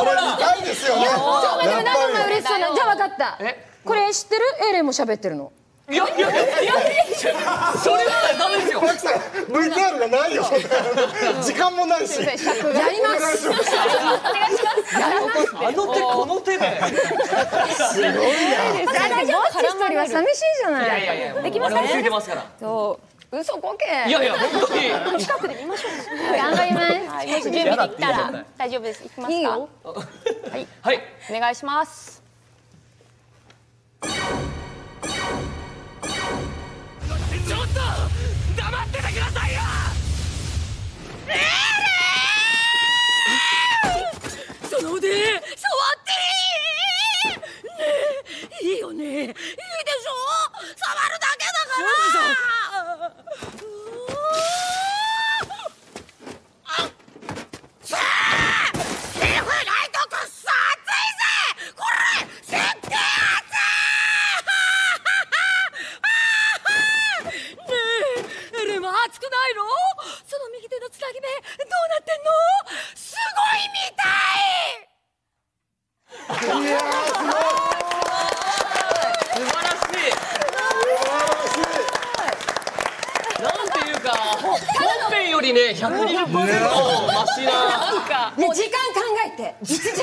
これ見たいですよねちょっと待ってやっなん嬉しそうなじゃあ分かった。え？これ知ってる？エレンも喋ってるの。いやいやいやいやいやそれはダメですよ。VTR がないよ。時間もないし。やります。あの手この手で。すごいな。大丈夫一人は寂しいじゃない。いやいやいや。できます我々ついてますから。そう。嘘こけ。いやいや本当に。頑張りますはい、もし準備できたら大丈夫です。いきますか？いいよ。はい。お願いします。ちょっと黙っててくださいよ！その腕触っていい？ねえいいよね。いいでしょ？触るだけだからあさあ皮膚ないとくっそ熱いぜこれ設定熱いねえエレンは熱くないのその右手のつなぎ目どうなってんの？すごいみたい！素晴らしい。なんていうかほ本編よりね120%マシな。ね時間考えて1時間